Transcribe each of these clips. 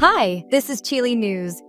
Hi, this is Cheelee News.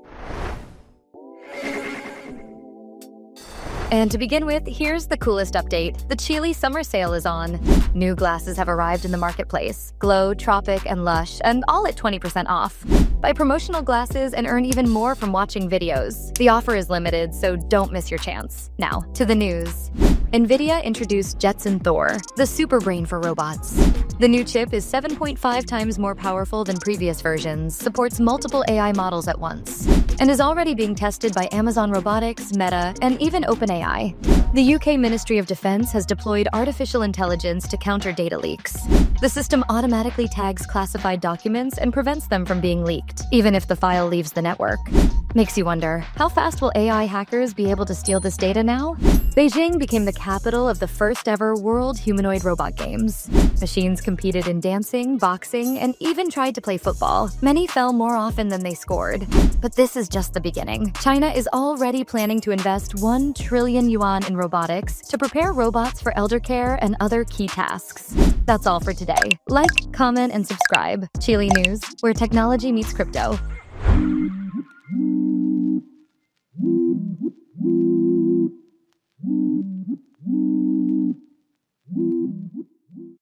And to begin with, here's the coolest update. The Cheelee summer sale is on. New glasses have arrived in the marketplace Glow, Tropic, and Lush, and all at 20% off. Buy promotional glasses and earn even more from watching videos. The offer is limited, so don't miss your chance. Now, to the news. NVIDIA introduced Jetson Thor, the super brain for robots. The new chip is 7.5 times more powerful than previous versions, supports multiple AI models at once, and is already being tested by Amazon Robotics, Meta, and even OpenAI. The UK Ministry of Defence has deployed artificial intelligence to counter data leaks. The system automatically tags classified documents and prevents them from being leaked, even if the file leaves the network. Makes you wonder how fast will AI hackers be able to steal this data now? Beijing became the capital of the first ever World Humanoid Robot Games. Machines competed in dancing, boxing, and even tried to play football. Many fell more often than they scored. But this is just the beginning. China is already planning to invest 1 trillion yuan in robotics to prepare robots for elder care and other key tasks. That's all for today. Like, comment, and subscribe. Cheelee News, where technology meets crypto.